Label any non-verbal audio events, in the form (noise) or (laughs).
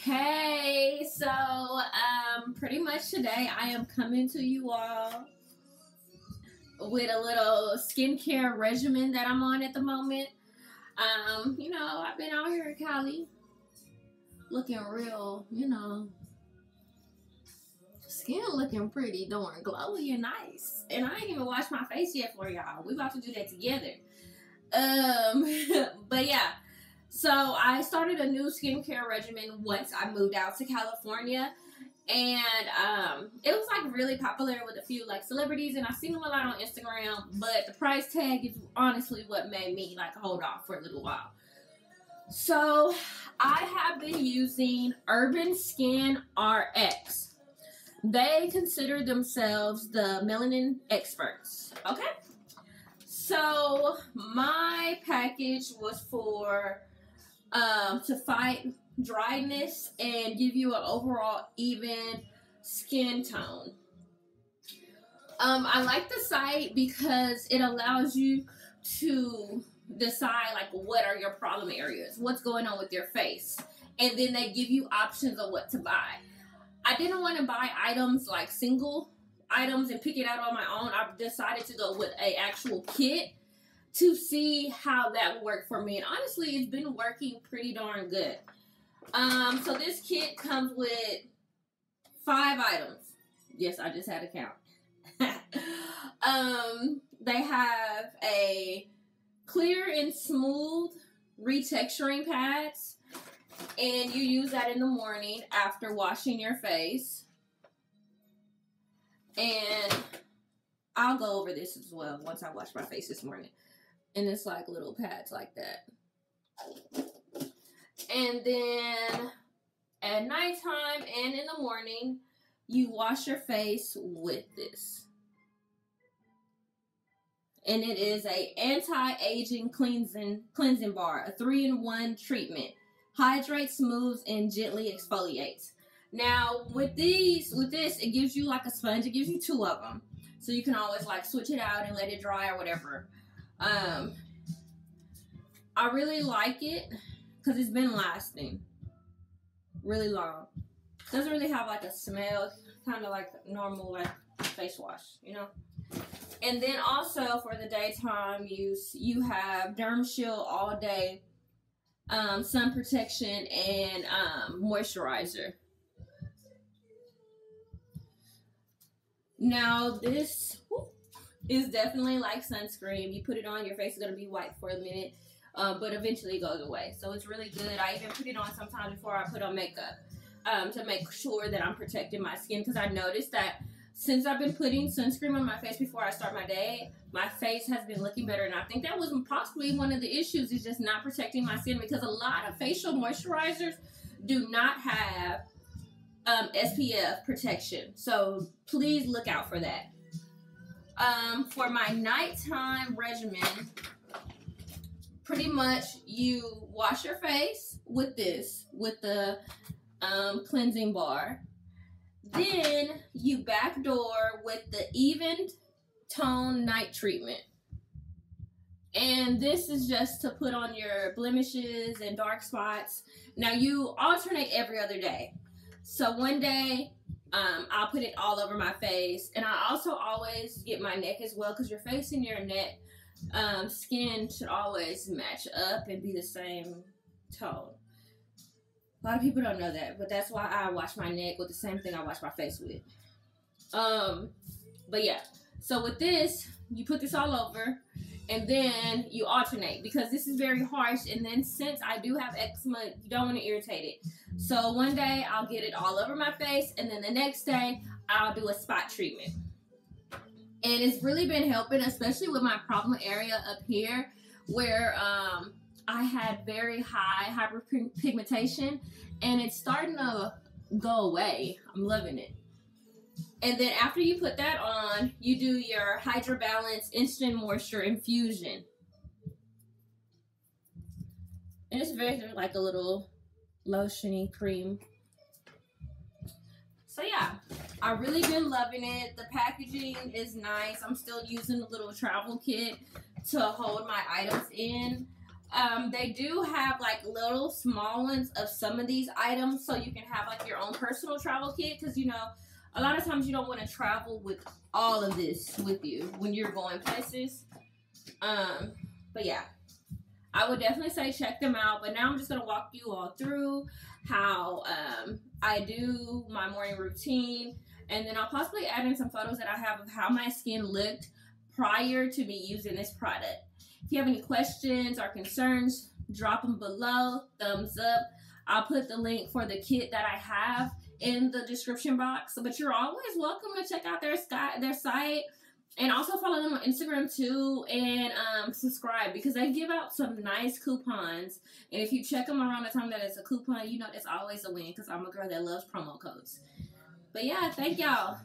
Hey, so um pretty much today I am coming to you all with a little skincare regimen that I'm on at the moment. Um, you know, I've been out here in Cali looking real, you know, skin looking pretty darn glowy and nice. And I ain't even washed my face yet for y'all. We about to do that together. Um, (laughs) but yeah. So I started a new skincare regimen once I moved out to California. And um, it was like really popular with a few like celebrities, and I've seen them a lot on Instagram. But the price tag is honestly what made me like hold off for a little while. So I have been using Urban Skin RX. They consider themselves the melanin experts. Okay. So my package was for um, to fight dryness and give you an overall even skin tone. Um, I like the site because it allows you to decide like what are your problem areas, what's going on with your face, and then they give you options of what to buy. I didn't want to buy items like single items and pick it out on my own. I decided to go with a actual kit to see how that would work for me. And honestly, it's been working pretty darn good. Um, so this kit comes with five items. Yes, I just had a count. (laughs) um, they have a clear and smooth retexturing pads, and you use that in the morning after washing your face. And I'll go over this as well once I wash my face this morning. And it's like little pads like that. And then at nighttime and in the morning, you wash your face with this. And it is a anti-aging cleansing cleansing bar, a three-in-one treatment. Hydrates, smooths, and gently exfoliates. Now, with these, with this, it gives you like a sponge. It gives you two of them. So you can always like switch it out and let it dry or whatever. Um, I really like it because it's been lasting really long. Doesn't really have like a smell, kind of like normal like face wash, you know. And then also for the daytime use, you have Derm Shield all day, um, sun protection, and um, moisturizer. Now this is definitely like sunscreen. You put it on, your face is gonna be white for a minute um, but eventually it goes away. So it's really good. I even put it on sometimes before I put on makeup um, to make sure that I'm protecting my skin because I noticed that since I've been putting sunscreen on my face before I start my day, my face has been looking better. And I think that was possibly one of the issues is just not protecting my skin because a lot of facial moisturizers do not have um, SPF protection. So please look out for that. Um, for my nighttime regimen, pretty much you wash your face with this, with the um, cleansing bar. Then you backdoor with the even tone night treatment. And this is just to put on your blemishes and dark spots. Now you alternate every other day. So one day um, I'll put it all over my face. And I also always get my neck as well because your face and your neck um, skin should always match up and be the same tone. A lot of people don't know that, but that's why I wash my neck with the same thing I wash my face with. Um, but yeah, so with this, you put this all over and then you alternate because this is very harsh. And then since I do have eczema, you don't want to irritate it. So one day I'll get it all over my face, and then the next day I'll do a spot treatment and it's really been helping, especially with my problem area up here, where um, I had very high hyperpigmentation, and it's starting to go away. I'm loving it. And then after you put that on, you do your Hydra Balance Instant Moisture Infusion. And it's very like a little lotiony cream. So yeah, I really been loving it. The packaging is nice. I'm still using the little travel kit to hold my items in. Um, they do have like little small ones of some of these items, so you can have like your own personal travel kit. Because you know, a lot of times you don't want to travel with all of this with you when you're going places. Um, but yeah, I would definitely say check them out. But now I'm just gonna walk you all through how um, I do my morning routine, and then I'll possibly add in some photos that I have of how my skin looked prior to me using this product. If you have any questions or concerns, drop them below. Thumbs up. I'll put the link for the kit that I have in the description box. But you're always welcome to check out their sky, their site and also follow them on Instagram too and um, subscribe because they give out some nice coupons. And if you check them around the time that it's a coupon, you know it's always a win because I'm a girl that loves promo codes. But yeah, thank y'all.